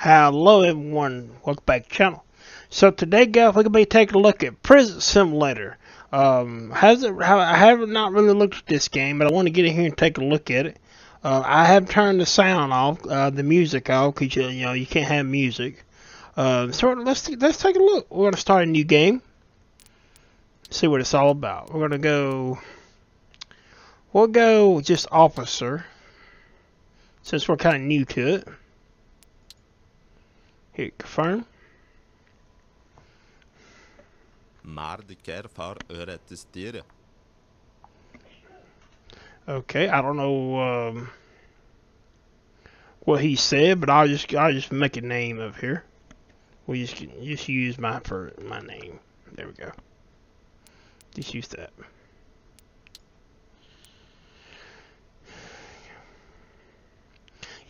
Hello everyone, welcome back to the channel. So today guys, we're going to be taking a look at Prison Simulator. Um, has it, I have not really looked at this game, but I want to get in here and take a look at it. Uh, I have turned the sound off, uh, the music off, because you, you know, you can't have music. Uh, so let's, let's take a look. We're going to start a new game. See what it's all about. We're going to go, we'll go just officer, since we're kind of new to it. Hit confirm. Maar de te steren. Okay, I don't know um, what he said, but I'll just I'll just make a name of here. We just just use my for my name. There we go. Just use that.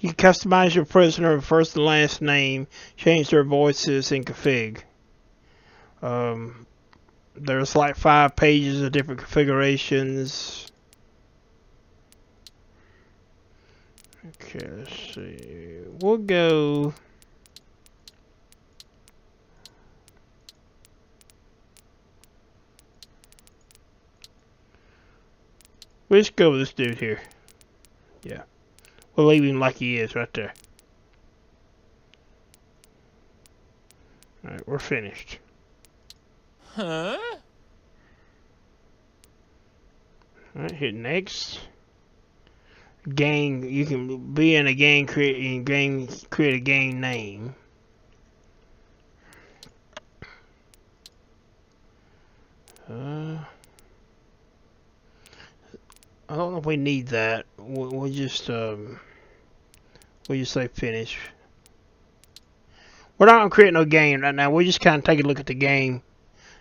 You can customize your prisoner first and last name, change their voices in config. Um, there's like five pages of different configurations. Okay, let's see. We'll go. Let's go with this dude here. Yeah. We'll leave him like he is right there. Alright, we're finished. Huh? Alright, hit next. Gang, you can be in a gang, create, gang, create a gang name. Uh, I don't know if we need that. We'll, we'll just, um, we'll just say finish. We're not gonna create no game right now. We're just kind of take a look at the game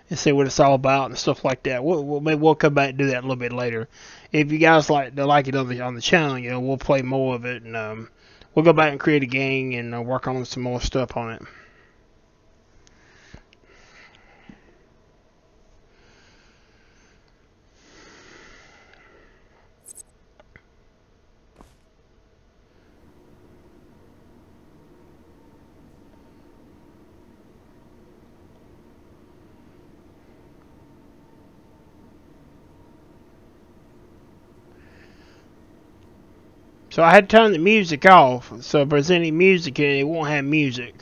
and see what it's all about and stuff like that. We'll, we'll maybe we'll come back and do that a little bit later. If you guys like to like it on the on the channel, you know, we'll play more of it and um, we'll go back and create a game and uh, work on some more stuff on it. So I had to turn the music off. So if there's any music in it, it won't have music.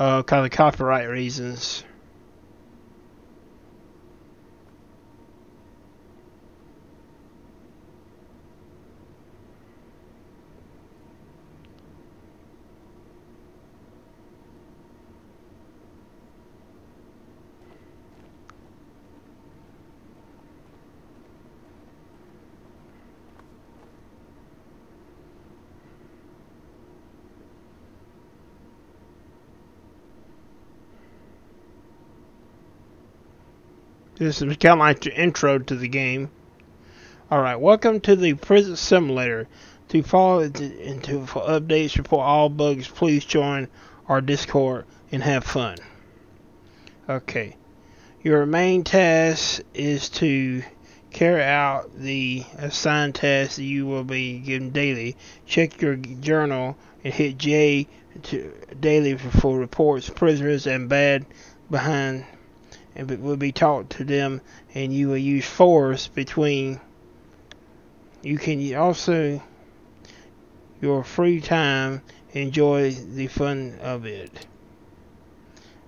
Uh, kind of copyright reasons. This is kind of like the intro to the game. Alright, welcome to the Prison Simulator. To follow into for updates, report all bugs, please join our Discord and have fun. Okay. Your main task is to carry out the assigned tasks you will be given daily. Check your journal and hit J to daily for reports, prisoners, and bad behind and it will be taught to them and you will use force between you can also your free time enjoy the fun of it.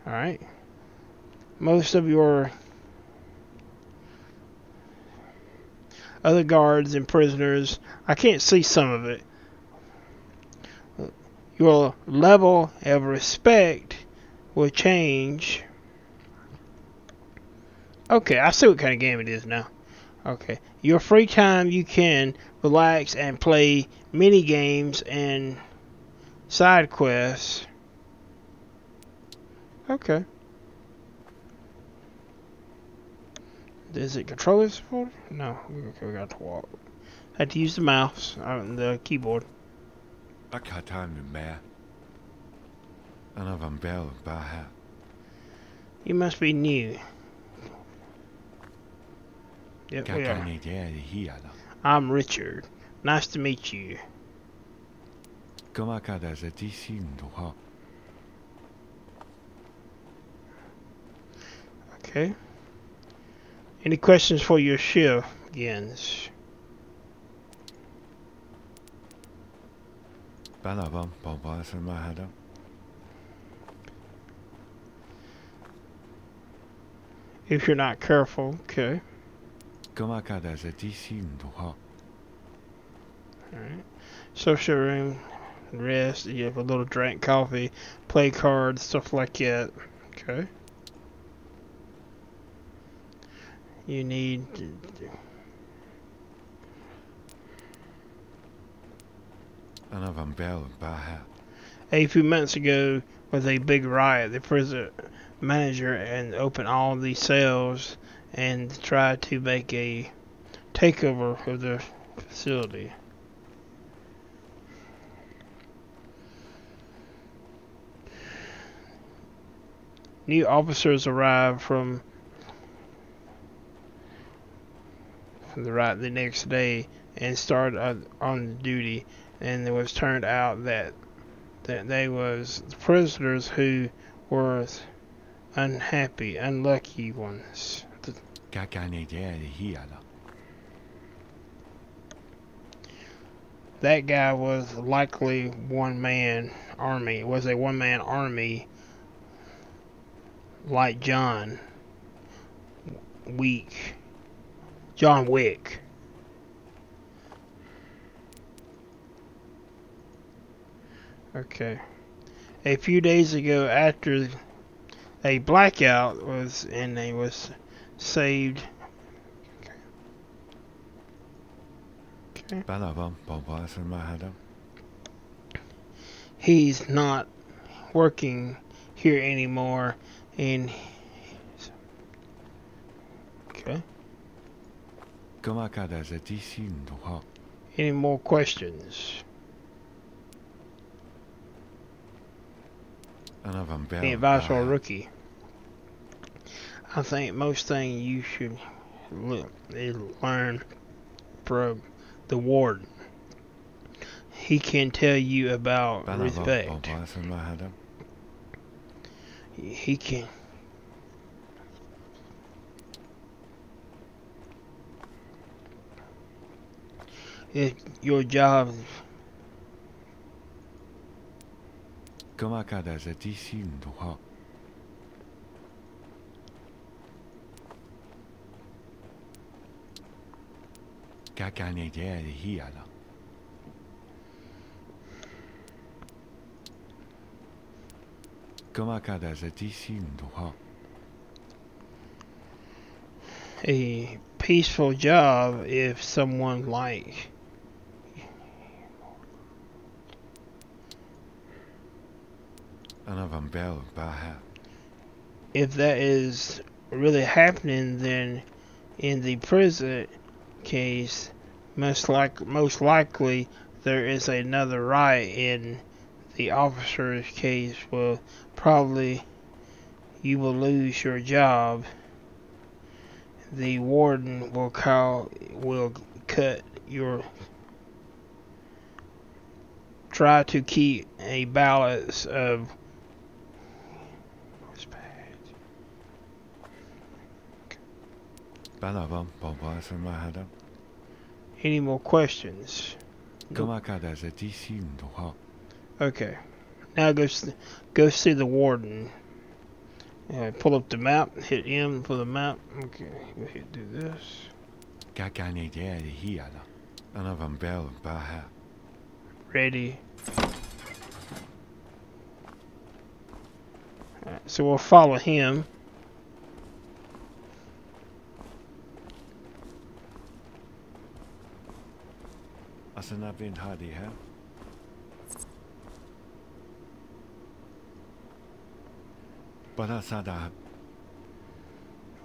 Alright? Most of your other guards and prisoners I can't see some of it. Your level of respect will change Okay, I see what kind of game it is now. Okay, your free time you can relax and play mini games and side quests. Okay. Is it controller support? No, okay, we got to walk. Had to use the mouse on uh, the keyboard. Bakha time, man. Ana van bel bah. You must be new. I'm Richard. Nice to meet you. Okay. Any questions for your shift, Jens? If you're not careful. Okay. 格玛卡的是第四的话， Alright. Social room, rest, you have a little drink, coffee, play cards, stuff like that. Okay. You need Anna van Bell Baha. a few months ago was a big riot. The prison manager and opened all the cells and try to make a takeover of the facility. New officers arrived from the right the next day and started on, on duty and it was turned out that that they was prisoners who were unhappy, unlucky ones. That guy was likely one man army, was a one man army like John Wick. John Wick. Okay. A few days ago after a blackout was and they was saved. Okay. He's not working here anymore, and okay. Any more questions? Any advice or rookie? I think most thing you should learn from the warden. He can tell you about respect. He can. If your job. Gar keine idea de hi ala. Comment kada zati A peaceful job if someone like If that is really happening, then in the prison, case most like most likely there is another riot in the officer's case well probably you will lose your job. The warden will call will cut your try to keep a balance of Any more questions? Go okay. Now go, go see the warden. Yeah, pull up the map, hit M for the map. Okay, go hit do this. Ready. So we'll follow him. Naar wind had die hè? Barasada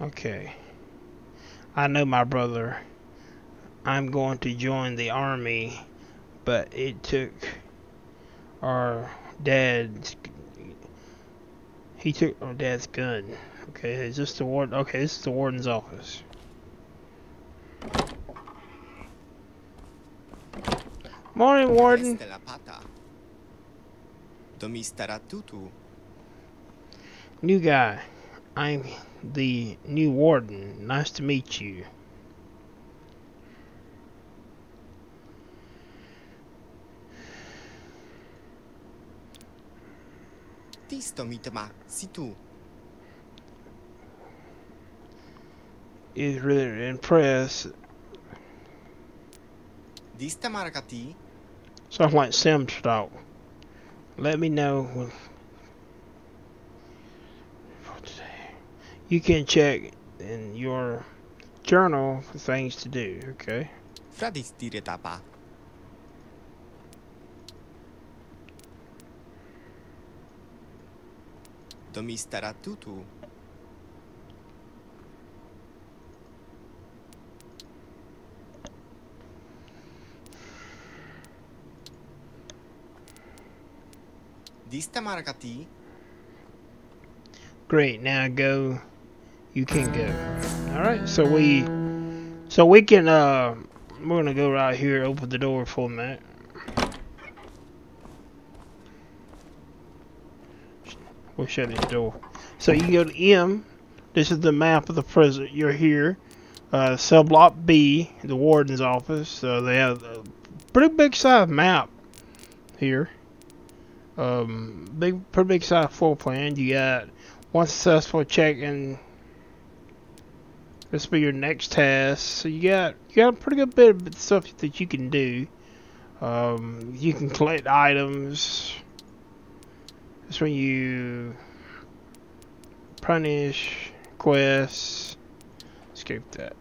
Okay. I know my brother. I'm going to join the army, but it took our dad's. He took our dad's gun. Okay, is this the warden? Okay, this is the warden's office. Morning, warden. Este la pata. Domi stara tutu. New guy. I'm the new warden. Nice to meet you. Tisto mitema, si tu. Is really impressed. Dista Something like Sim stock. Let me know when. You can check in your journal for things to do. Okay. tutu. Dista markati, Great. Now go. You can go. All right. So we. So we can. Uh, we're gonna go right here. Open the door for a minute. We'll shut this door. So you go to M. This is the map of the prison. You're here. Uh, cell block B, the warden's office. So they have a pretty big size map here. Um, big, pretty big size floor plan. You got one successful check and this will be your next task. So you got you got a pretty good bit of stuff that you can do. Um, you can collect items. That's when you punish quests. Escape that.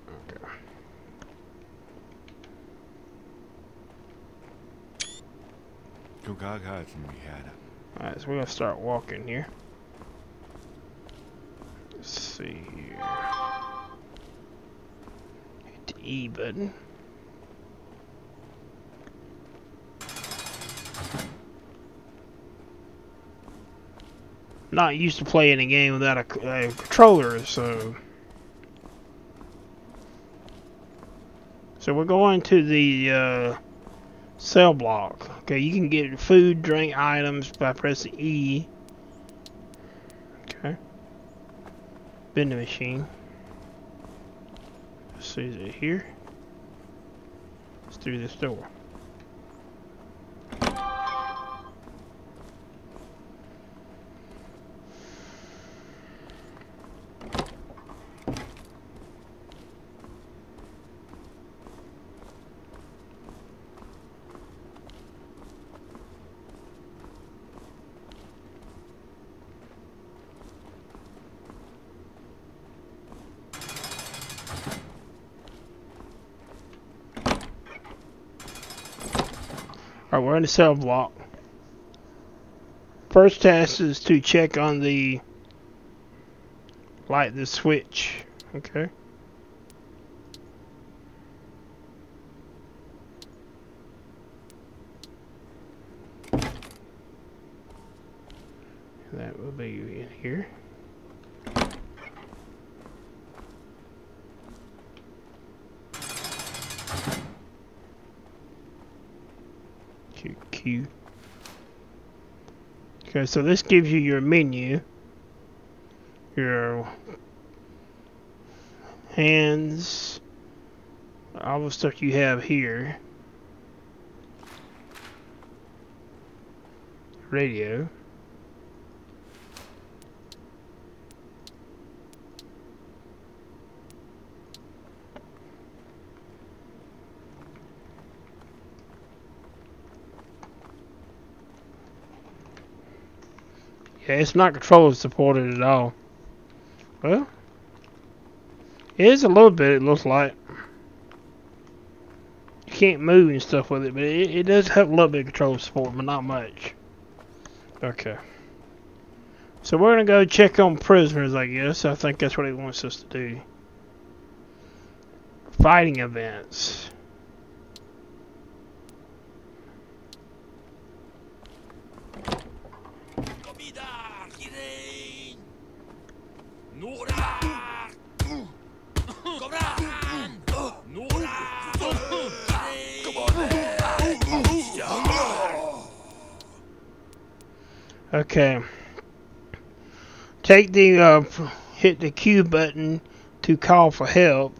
Alright, so we're gonna start walking here. Let's see here. Hit E button. Not used to playing a game without a controller, so. So we're going to the uh, cell block. Okay, you can get food, drink items by pressing E. Okay. Vending machine. Let's see, is it here? It's through this door. We're in the cell block. First task is to check on the light the switch. Okay. That will be in here. Okay, so this gives you your menu. Your hands. All the stuff you have here. Radio. Yeah, it's not controller supported at all. Well, it is a little bit, it looks like. You can't move and stuff with it, but it, it does have a little bit of controller support, but not much. Okay. So we're going to go check on prisoners, I guess. I think that's what he wants us to do. Fighting events. Okay. Take the uh, hit the Q button to call for help.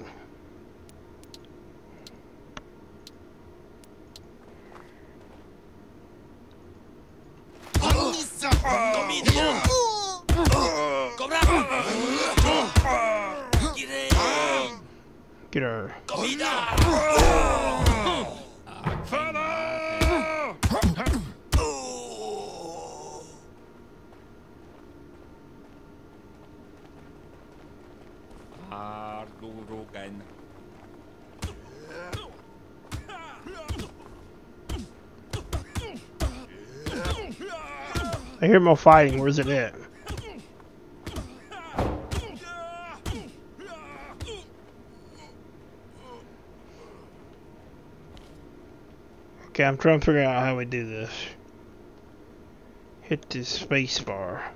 Get her. I hear more fighting. Where's it at? Okay, I'm trying to figure out how we do this. Hit this space bar.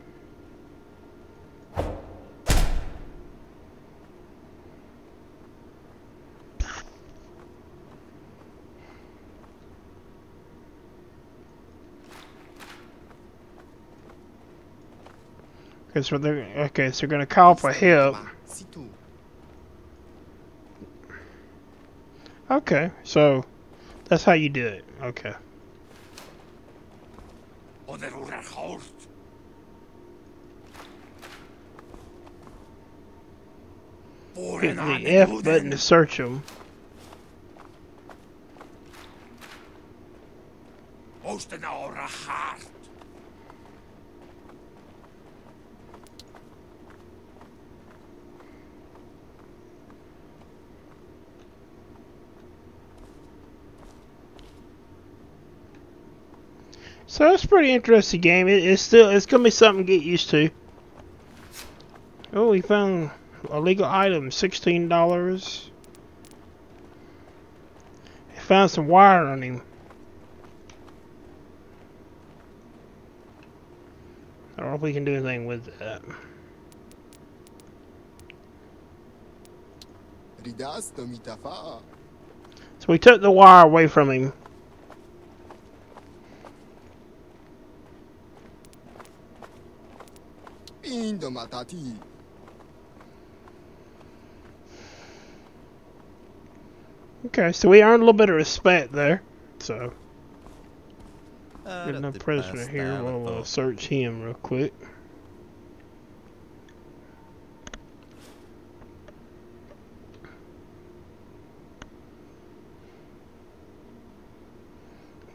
Okay, so they're okay. So they're gonna call for help. Okay, so that's how you do it. Okay. Hit the F button to search them. Oosten Urachart. So it's a pretty interesting game. It, it's still it's gonna be something to get used to. Oh, we found illegal item, sixteen dollars. He Found some wire on him. I don't know if we can do anything with that. So we took the wire away from him. Indo Matati. Okay, so we earned a little bit of respect there. So Är Getting a prisoner here. We'll uh, search him real quick.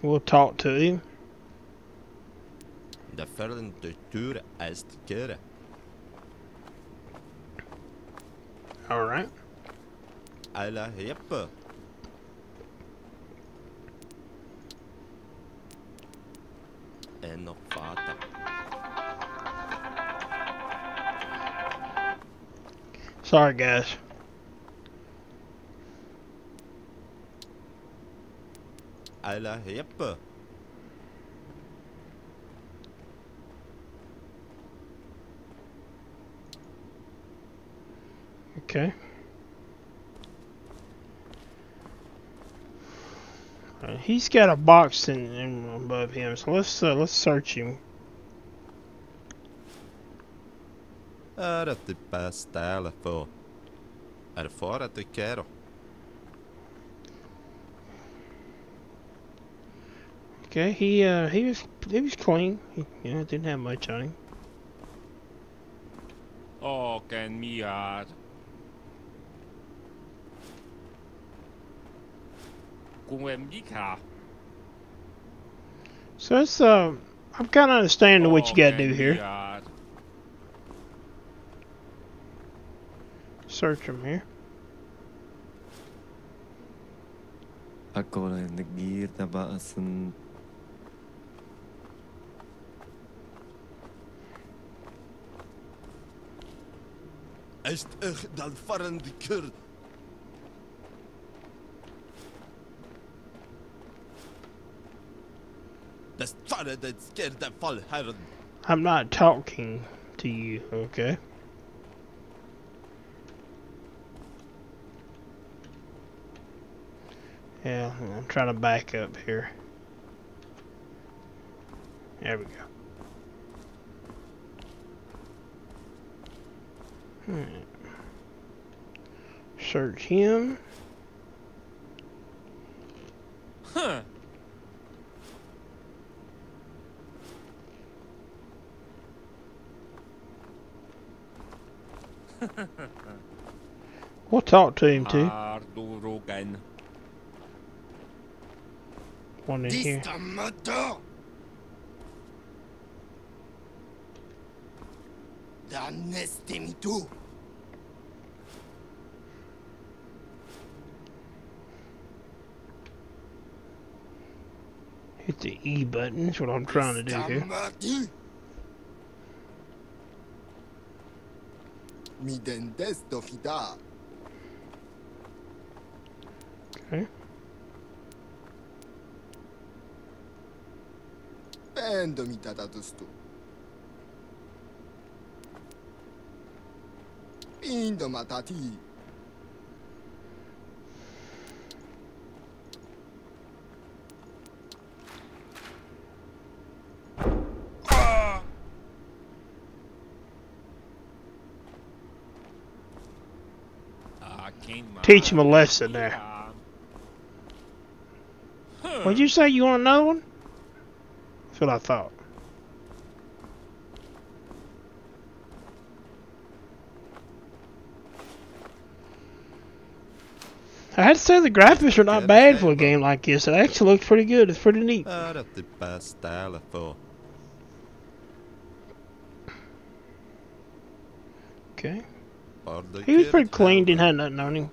We'll talk to him. De följande tur est göra. All right. Alla heppe. En. Sorry, guys. Alla heppe. Okay. Uh, he's got a box in, in above him, so let's uh, let's search him. Är det bästa jag får. Är för att du kero. Okay, he uh he was he was clean. He, you know, didn't have much on him. Åken miar. Kuem dika. So it's uh I'm kind of understanding what you got to do here. Miar. Search him here. Ako lang nagir na ba asan Est ugh dan farrende den fall herren. I'm not talking to you, okay? Yeah, I'm trying to back up here. There we go. Alright. Search him. Huh. We'll talk to him too. One in here. Distamata! Danestimitu! Hit the E button. That's what I'm trying to do here. Distamati! Midentes dofida. Okay. Pendo mitatastustu. Pindo matati. Teach him a lesson there. What'd you say? You want another one? That's what I thought. I had to say the graphics are not bad for a game like this. It actually looks pretty good. It's pretty neat. Är det det bästa i alla? Okay. He was pretty clean, didn't have nothing on him.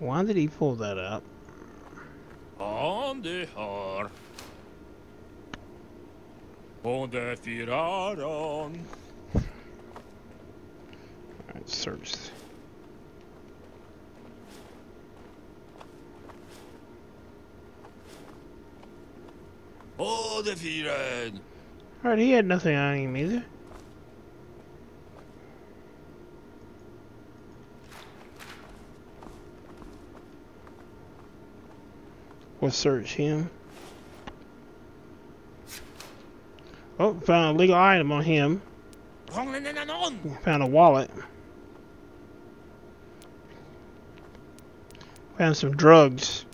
Why did he pull that up? Om du hör. Både fyraron. Alright, search. Både fyren. Alright, he had nothing on him either. We'll search him. Oh, found a legal item on him. Found a wallet. Found some drugs.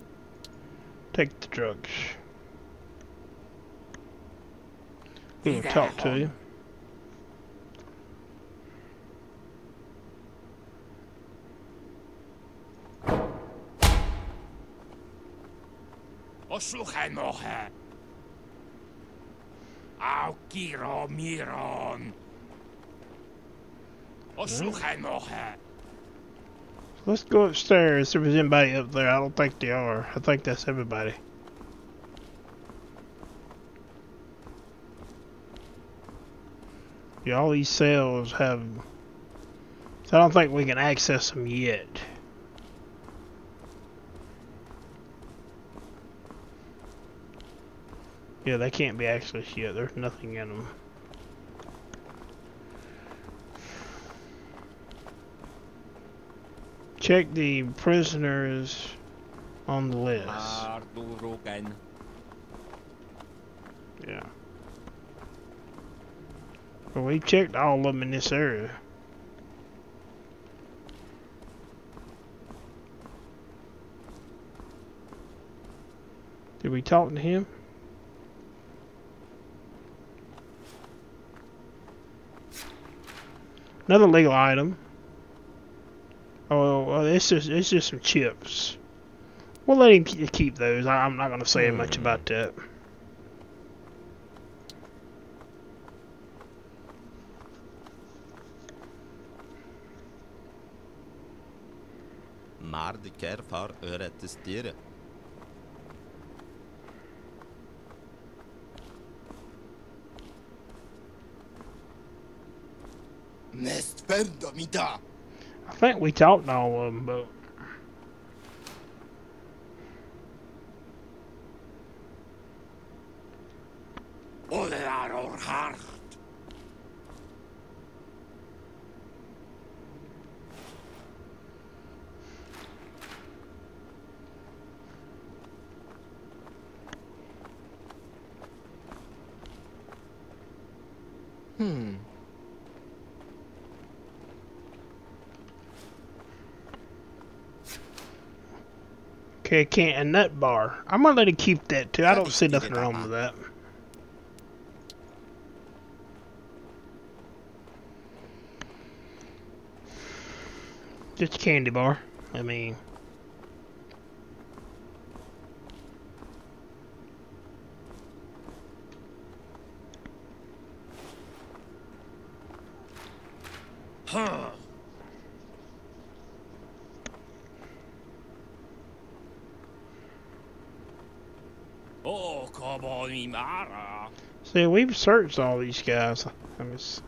Take the drugs. We will talk to you. Osluchaj noche. Aukiro miron. Osluchaj noche. Let's go upstairs. If there's anybody up there, I don't think they are. I think that's everybody. Yeah, all these cells have. So I don't think we can access them yet. Yeah, they can't be accessed yet. There's nothing in them. Check the prisoners on the list. Yeah. Well, we checked all of them in this area. Did we talk to him? Another legal item. Oh, well, it's just it's just some chips. We'll let him keep those. I, I'm not going to say much hmm. about that. Maar de kerfar öret te I think we talked to all of them, but Okay, can't a nut bar. I'm gonna let it keep that too. I don't see nothing wrong with that. Just a candy bar. I mean, Huh. Oh, come on, Imara. See, we've searched all these guys. Let me see.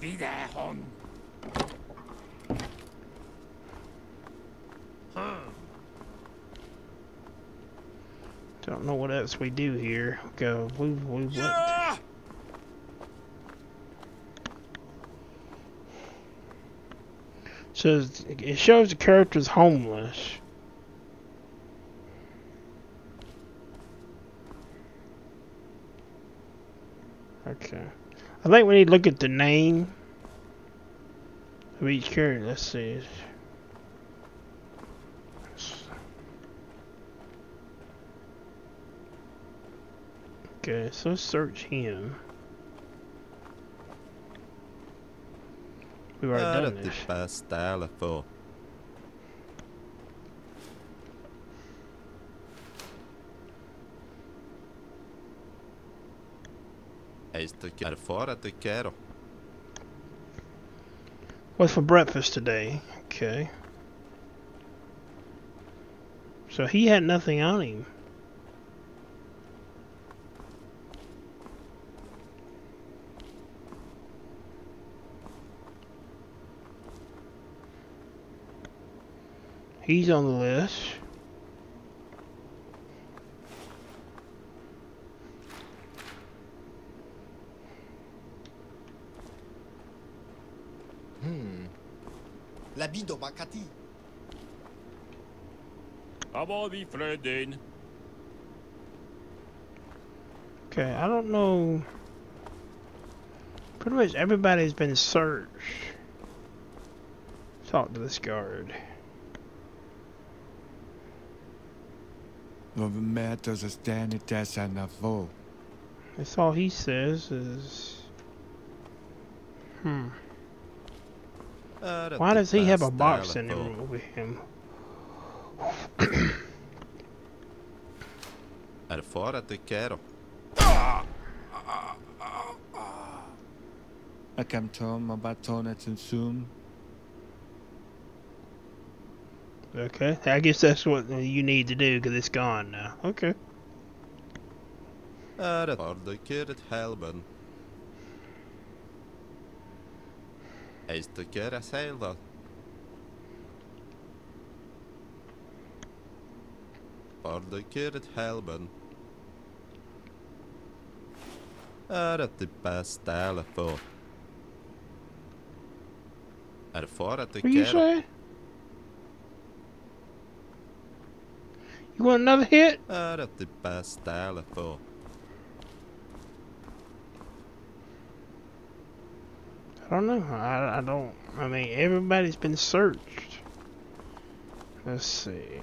Wiederhon. Huh. Don't know what else we do here. Go. We we went. Yeah! Says it shows the character's homeless. Okay. I think we need to look at the name of each character. Let's see. Okay, so search him. We've already Är done this. det bästa i alla fall? Esto que fora te quero. What's for breakfast today? Okay. So he had nothing on him. He's on the list. Hmm. L'habit de Makati. Come on, me friendin. Okay, I don't know. Pretty much everybody's been searched. Talk to this guard. Vad mäter så ständigt dessa nivå. That's all he says is. Hmm. Är Why does he have a box in the room with him? Är det fora te quero? Jag kan ta mig batonet Okay, I guess that's what you need to do because it's gone now. Okay. Är det för det kuret helben? Esto kera selva. För det kuret helben. Är det det bästa alla fall? Är det fora te What you quero? say? You want another hit? Är det the alla fall? I don't know. I, I don't. I mean, everybody's been searched. Let's see.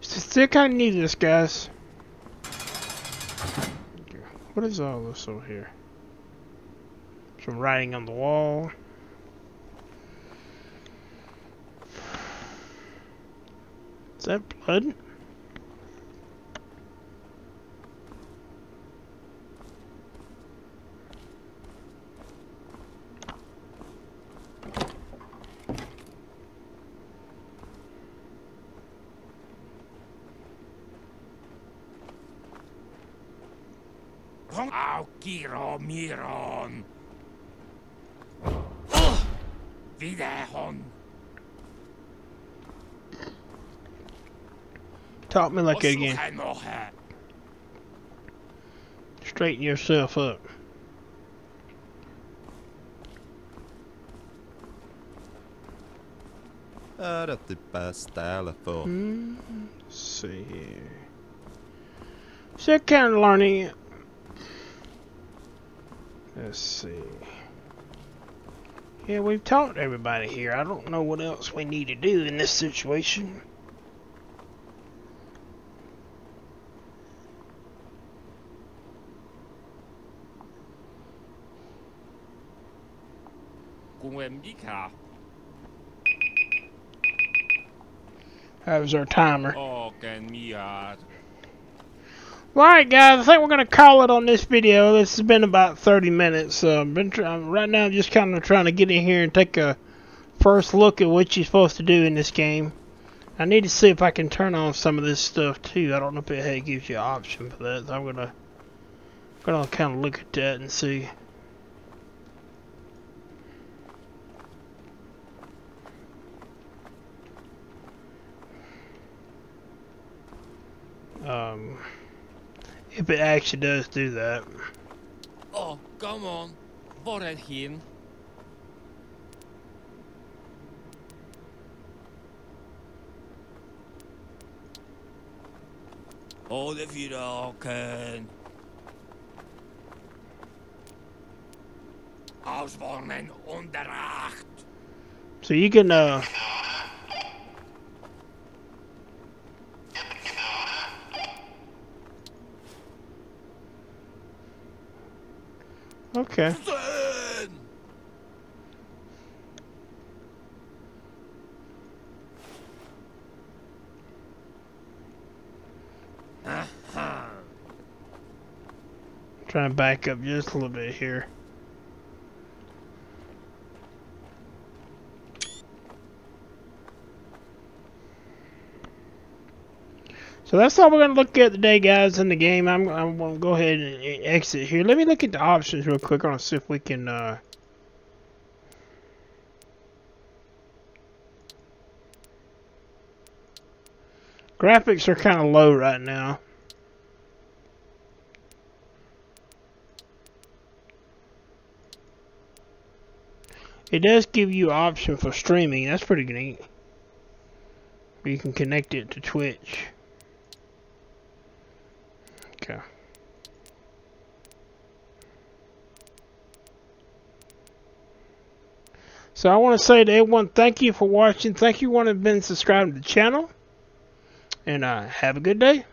Still kind of need this, guys. What is all this over here? Some writing on the wall. That blood? Aukiro Miron. Wiederhon. Talk me like it again. Osuchenoche. Straighten yourself up. Är det det bästa i alla fall? Hmm, let's see here. Still kind of learning it. Let's see. Yeah, we've talked to everybody here. I don't know what else we need to do in this situation. That was our timer. Oh, can me. Alright guys, I think we're gonna call it on this video. This has been about 30 minutes. Uh, been right now, I'm just kind of trying to get in here and take a first look at what you're supposed to do in this game. I need to see if I can turn on some of this stuff too. I don't know if it gives you an option for that. So I'm gonna gonna kind of look at that and see. Um, if it actually does do that. Oh, come on. Var är hin? Oh, det fyra Aken. Auswarnen unter Acht. So you can uh Okay. Aha. Trying to back up just a little bit here. So that's all we're gonna look at today, guys, in the game. I'm I'm gonna go ahead and exit here. Let me look at the options real quick. I want to see if we can. Uh, graphics are kind of low right now. It does give you option for streaming. That's pretty neat. You can connect it to Twitch. So I want to say to everyone, thank you for watching. Thank you, one have been subscribed to the channel. And uh, have a good day.